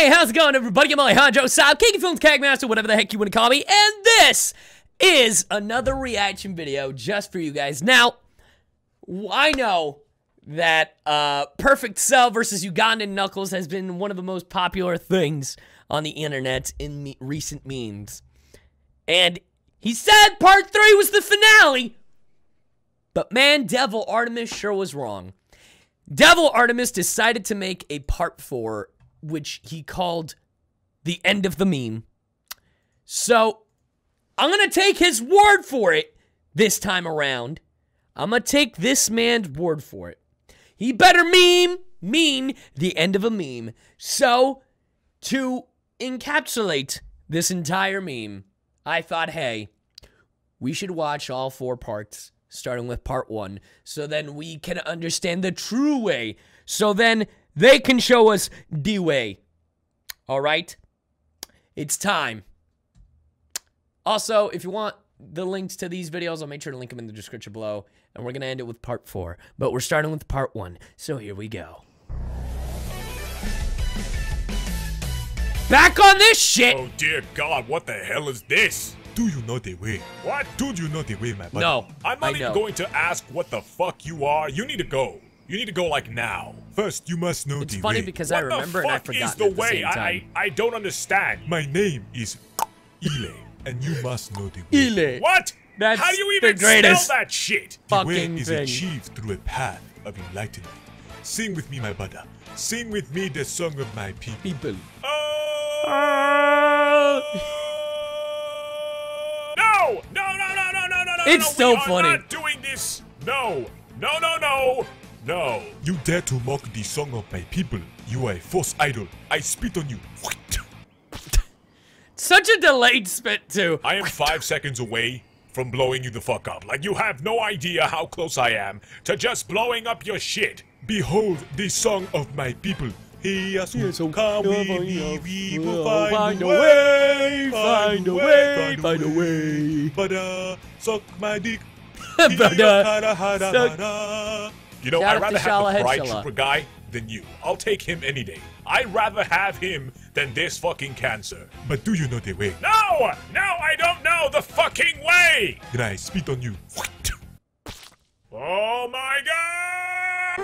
Hey, how's it going, everybody? I'm Alejandro Saab, Kaggy Films Kagmaster, whatever the heck you want to call me, and this is another reaction video just for you guys. Now, I know that uh, Perfect Cell versus Ugandan Knuckles has been one of the most popular things on the internet in me recent memes. And he said part three was the finale, but man, Devil Artemis sure was wrong. Devil Artemis decided to make a part four which he called the end of the meme. So I'm going to take his word for it this time around. I'm going to take this man's word for it. He better meme mean the end of a meme. So to encapsulate this entire meme, I thought, hey, we should watch all four parts, starting with part one, so then we can understand the true way. So then they can show us the way. All right? It's time. Also, if you want the links to these videos, I'll make sure to link them in the description below. And we're going to end it with part four. But we're starting with part one. So here we go. Back on this shit! Oh dear God, what the hell is this? Do you know the way? What? Do you know the way, my brother? No, I'm I not even know. going to ask what the fuck you are. You need to go. You need to go like now. First, you must know it's the funny way. because what I remember and I forgot the, the way. I, I, I don't understand. My name is Ile, and you must know the way. Ile. What? That's How do you even spell that shit? The way is thing. achieved through a path of enlightenment. Sing with me, my brother. Sing with me the song of my people. People. Oh. Uh... no! No! No! No! No! No! No! It's no, so we funny. Are not doing this. No! No! No! No! No! You dare to mock the song of my people. You are a false idol. I spit on you. Such a delayed spit, too. I am five seconds away from blowing you the fuck up. Like you have no idea how close I am to just blowing up your shit. Behold the song of my people. He has Yes, come, oh, we, we, we will oh, find, a way, find a way, find a way. Brother, suck my dick. Brother, Hada, hada, suck- hada. You know, Shout I'd rather have Shala the Head Pride Trooper guy than you. I'll take him any day. I'd rather have him than this fucking cancer. But do you know the way? No! No, I don't know the fucking way! Then I spit on you. Oh my god!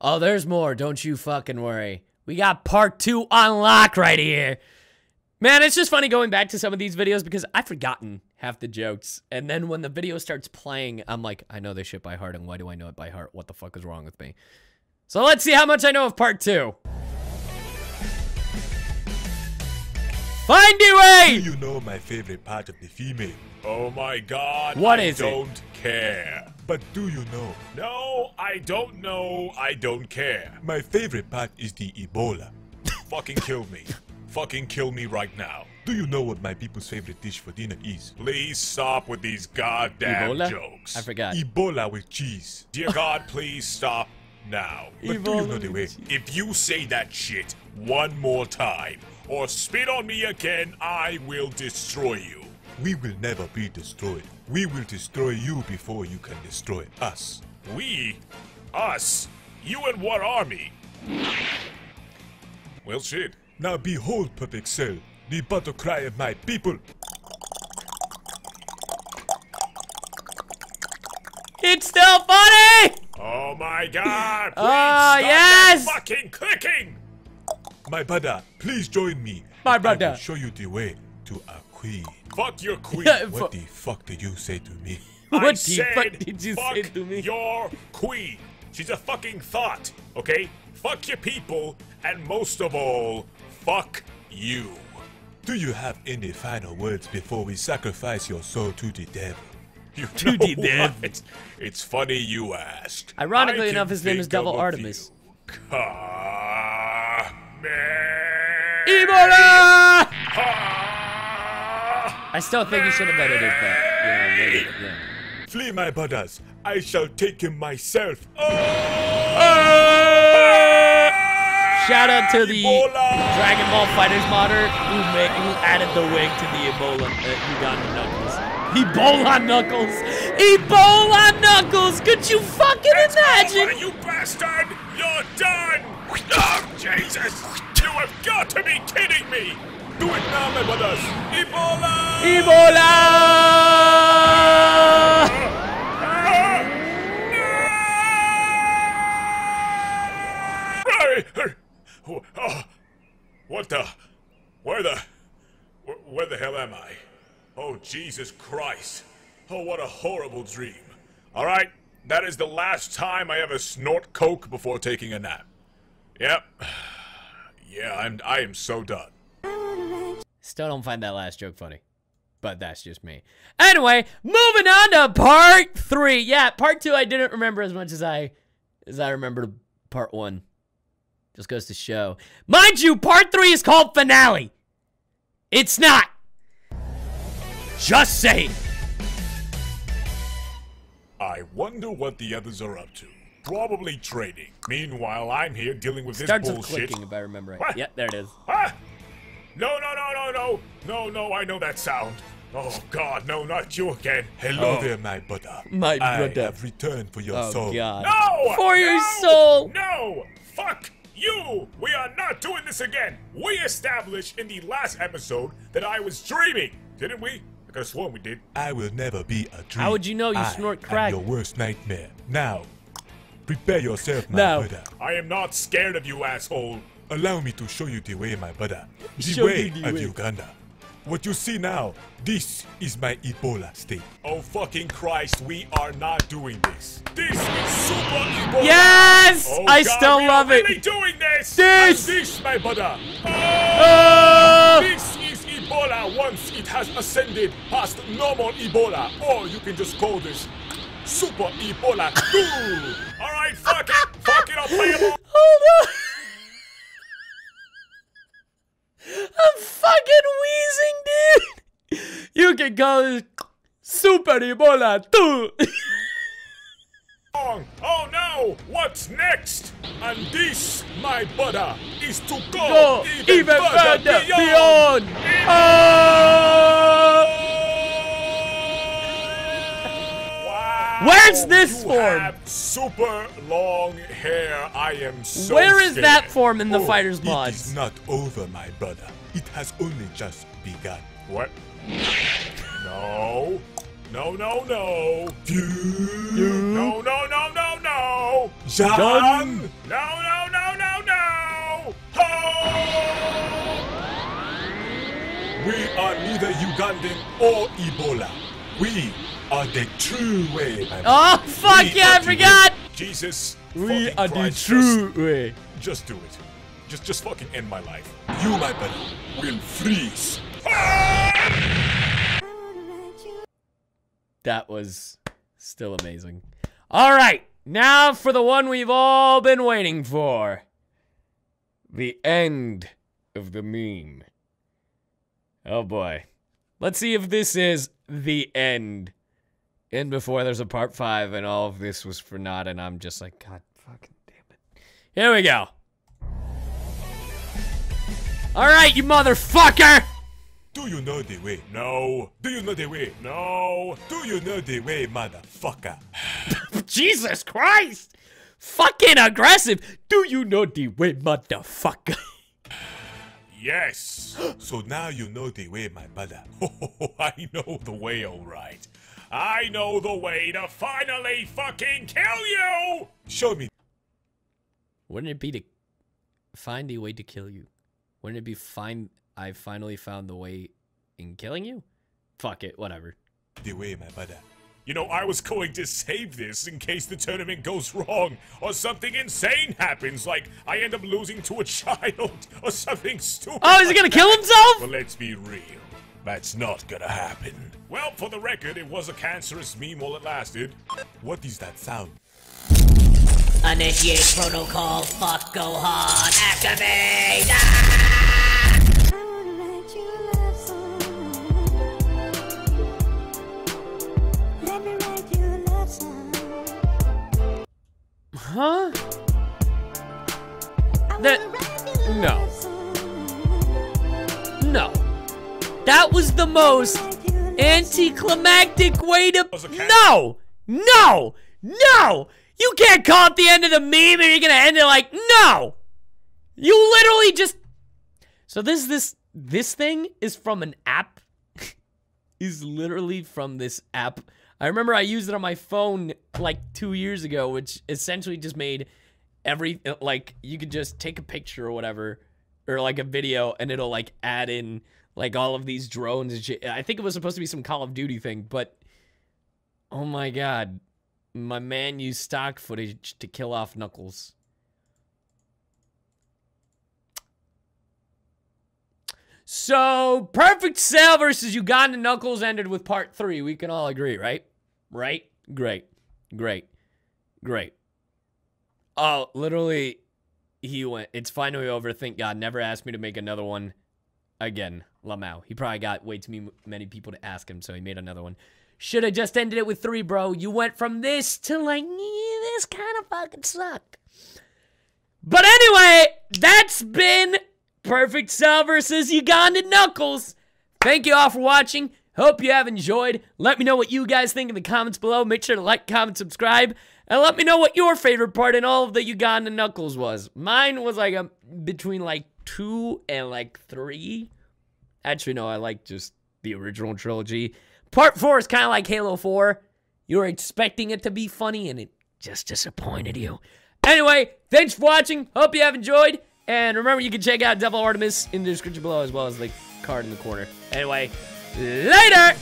Oh, there's more. Don't you fucking worry. We got part two on lock right here. Man, it's just funny going back to some of these videos because I've forgotten half the jokes. And then when the video starts playing, I'm like, I know this shit by heart, and why do I know it by heart? What the fuck is wrong with me? So let's see how much I know of part two. Find your Do way! you know my favorite part of the female? Oh my god. What I is it? don't care. But do you know? No, I don't know. I don't care. My favorite part is the Ebola. Fucking kill me. Fucking kill me right now. Do you know what my people's favorite dish for dinner is? Please stop with these goddamn Ebola? jokes. I forgot. Ebola with cheese. Dear God, please stop now. But do you know the way? If you say that shit one more time or spit on me again, I will destroy you. We will never be destroyed. We will destroy you before you can destroy us. We? Us? You and what army? Well, shit. Now behold, Perfect Cell, the battle cry of my people. It's still funny! Oh my god! Ah, please stop yes! that fucking clicking! My brother, please join me. My brother. I brother. will show you the way to a queen. Fuck your queen. What the fuck did you say to me? I What the said, fuck did you fuck say to me? Your queen. She's a fucking thought, okay? Fuck your people, and most of all, fuck you. Do you have any final words before we sacrifice your soul to the devil? You To know the devil. what? It's funny you asked. Ironically enough, his name is Devil Artemis. Ebola! I still think you should have edited that. Yeah, maybe, yeah. Flee, my brothers. I shall take him myself. Oh! Oh! Shout out to the Ebola! Dragon Ball FighterZ modder who made, who added the wig to the Ebola uh, Uganda Knuckles. Ebola Knuckles! Ebola Knuckles! Could you fucking fucking imagine. You bastard! You're done! Oh, Jesus! You have got to be kidding me! Do it now, my brothers. Ebola! Ebola! Hey, hey, oh, oh, What the? Where the? Where, where the hell am I? Oh, Jesus Christ. Oh, what a horrible dream. All right, that is the last time I ever snort coke before taking a nap. Yep. Yeah, I'm I am so done. Still don't find that last joke funny. But that's just me. Anyway, moving on to part three. Yeah, part two I didn't remember as much as I as I remembered part one. Just goes to show. Mind you, part three is called finale. It's not. Just saying. I wonder what the others are up to. Probably trading. Meanwhile, I'm here dealing with this Starts with bullshit. clicking if I remember right. What? Yeah, there it is. Ah! No, no, no, no, no. No, no, I know that sound. Oh, God, no, not you again. Hello Oh. there, my brother. My brother. I have returned for your Oh soul. god. No! For your no, soul. No! Fuck you! We are not doing this again. We established in the last episode that I was dreaming, didn't we? I could have sworn we did. I will never be a dream. How would you know you I snort am crack? your worst nightmare. Now, prepare yourself, my No. brother. I am not scared of you, asshole. Allow me to show you the way, my brother. The Show way the of way. Uganda. What you see now, this is my Ebola state. Oh fucking Christ, we are not doing this. This is super Ebola. Yes! Oh, I God, still we love are it. really doing this. This- And this, my brother. Oh! This is Ebola once it has ascended past normal Ebola, or you can just call this Super Ebola 2. All right, fuck it, fuck it, I'll play it. Hold on. I'm fucking wheezing, dude. Can call Super Ebola too. Oh, oh no! What's next? And this, my brother, is to go, Go even further beyond. Oh! Wow. Where's this you form? Have super long hair. I am so Where is that form in the Oh, fighters It mods? is not over, my brother. It has only just begun. What? No. No, no, no. No, no, no, no, no. Jean! Done. No, no, no, no, no. Ho! We are neither Ugandan or Ebola. We are the true way, my brother. Oh fuck We yeah! I are the forgot. Jesus. We fucking are the Christ, true way. Just, just do it. Just, just fucking end my life. You, my brother, will freeze. Ah! That was still amazing. All right, now for the one we've all been waiting for. The end of the meme. Oh boy. Let's see if this is the end. And before there's a part five, and all of this was for naught, and I'm just like, God fucking damn it. Here we go. All right, you motherfucker! Do you know the way? No. Do you know the way? No. Do you know the way, motherfucker? Jesus Christ! Fucking aggressive! Do you know the way, motherfucker? Yes. So now you know the way, my brother. Oh, I know the way, alright. I know the way to finally fucking kill you! Show me. Wouldn't it be to find a way to kill you? Wouldn't it be find I finally found the way in killing you? Fuck it, whatever. The way, my brother. You know, I was going to save this in case the tournament goes wrong, or something insane happens, like I end up losing to a child, or something stupid. Oh, is he like gonna kill himself? Well, let's be real. That's not gonna happen. Well, for the record, it was a cancerous meme while it lasted. What is that sound? Initiate protocol, fuck Gohan, activate! Ah! Huh? That no. No. That was the most anticlimactic way to Was. No! No! No! You can't call it the end of the meme and you're gonna end it like, no! You literally just. So this this this thing is from an app. is literally from this app. I remember I used it on my phone like two years ago, which essentially just made every like you could just take a picture or whatever, or like a video, and it'll like add in like all of these drones and shit. I think it was supposed to be some Call of Duty thing, but oh my god, my man used stock footage to kill off Knuckles. So, Perfect Cell versus Uganda Knuckles ended with part three. We can all agree, right? Right? Great. Great. Great. Oh, literally, he went, it's finally over. Thank God. Never asked me to make another one again. Lamau. He probably got way too many people to ask him, so he made another one. Should have just ended it with three, bro. You went from this to like, this kind of fucking suck. But anyway, that's been Perfect Cell versus Ugandan Knuckles. Thank you all for watching. Hope you have enjoyed. Let me know what you guys think in the comments below. Make sure to like, comment, subscribe. And let me know what your favorite part in all of the Ugandan Knuckles was. Mine was like a between like two and like three. Actually, no, I like just the original trilogy. Part four is kind of like Halo 4. You were expecting it to be funny and it just disappointed you. Anyway, thanks for watching. Hope you have enjoyed. And remember, you can check out Devil Artemis in the description below as well as the card in the corner. Anyway, later!